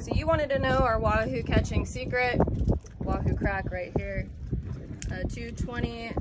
So you wanted to know our Wahoo catching secret. Wahoo crack right here. Uh, 220